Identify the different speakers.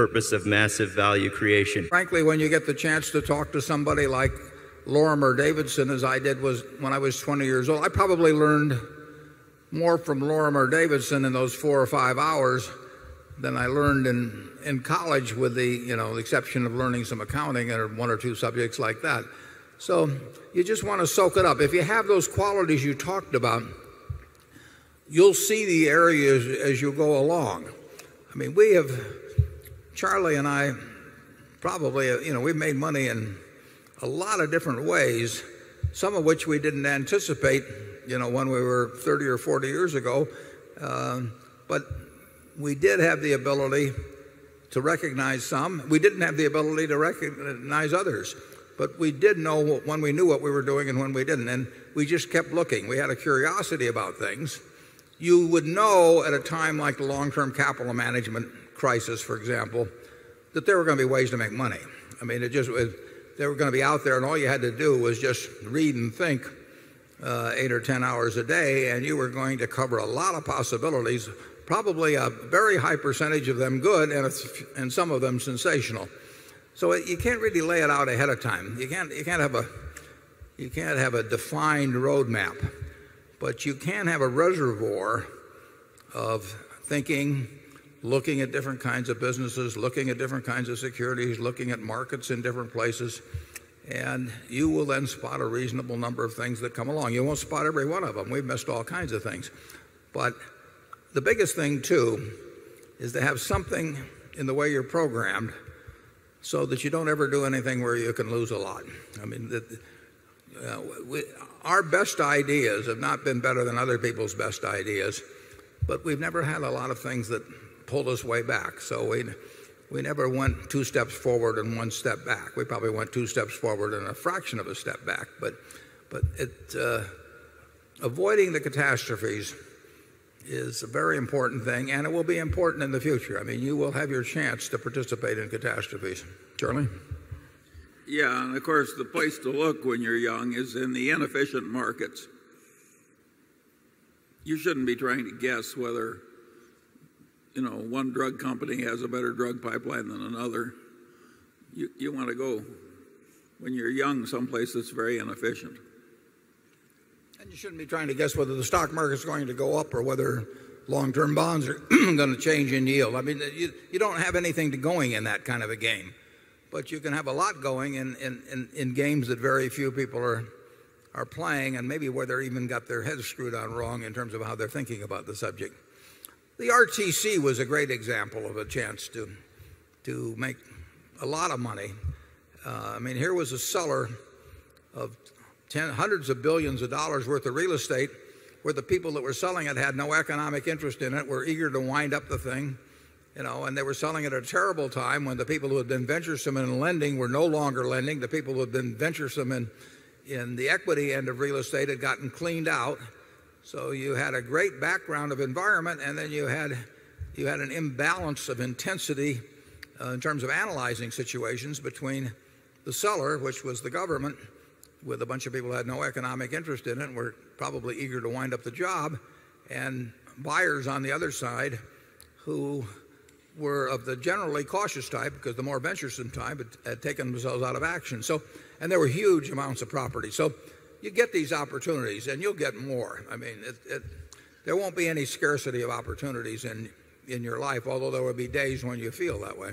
Speaker 1: purpose of massive value creation.
Speaker 2: Frankly, when you get the chance to talk to somebody like Lorimer Davidson as I did was when I was 20 years old, I probably learned more from Lorimer Davidson in those 4 or 5 hours than I learned in in college with the, you know, the exception of learning some accounting or 1 or 2 subjects like that. So you just want to soak it up. If you have those qualities you talked about, you'll see the areas as you go along. I mean, we have Charlie and I probably, you know, we've made money in a lot of different ways, some of which we didn't anticipate, you know, when we were 30 or 40 years ago. Um, but we did have the ability to recognize some. We didn't have the ability to recognize others. But we did know when we knew what we were doing and when we didn't. And we just kept looking. We had a curiosity about things. You would know at a time like the long term capital management crisis, for example, that there were going to be ways to make money. I mean, it just they were going to be out there and all you had to do was just read and think uh, 8 or 10 hours a day and you were going to cover a lot of possibilities probably a very high percentage of them good and and some of them sensational. So you can't really lay it out ahead of time. You can't, you can't have a you can't have a defined roadmap, but you can have a reservoir of thinking, looking at different kinds of businesses, looking at different kinds of securities, looking at markets in different places, and you will then spot a reasonable number of things that come along. You won't spot every one of them. We've missed all kinds of things. But the biggest thing too is to have something in the way you're programmed so that you don't ever do anything where you can lose a lot. I mean, uh, our best ideas have not been better than other people's best ideas, but we've never had a lot of things that pulled us way back. So we never went 2 steps forward and 1 step back. We probably went 2 steps forward and a fraction of a step back. But but uh, avoiding the catastrophes is a very important thing and it will be important in the future. I mean, you will have your chance to participate in catastrophes. Charlie?
Speaker 3: Yeah. And of course, the place to look when you're young is in the inefficient markets. You shouldn't be trying to guess whether one drug company has a better drug pipeline than another. You you want to go when you're young someplace that's very inefficient.
Speaker 2: And you shouldn't be trying to guess whether the stock market is going to go up or whether long term bonds are going to change in yield. I mean, you you don't have anything to going in that kind of a game. But you can have a lot going in in in games that very few people are, are playing and maybe where they're even got their heads screwed on wrong in terms of how they're thinking about the subject. The RTC was a great example of a chance to to make a lot of money. Uh, I mean, here was a seller of 100 of 1,000,000,000 of dollars worth of real estate where the people that were selling it had no economic interest in it, were eager to wind up the thing, you know, and they were selling it at a terrible time when the people who had been venturesome in lending were no longer lending. The people who had been venturesome in, in the equity end of real estate had gotten cleaned out. So you had a great background of environment and then you had you had an imbalance of intensity uh, in terms of analyzing situations between the seller, which was the government, with a bunch of people who had no economic interest in it and were probably eager to wind up the job, and buyers on the other side who were of the generally cautious type because the more venturesome type had taken themselves out of action. So and there were huge amounts of property. So you get these opportunities and you'll get more. I mean, there won't be any scarcity of opportunities in your life, although there will be days when you feel that way.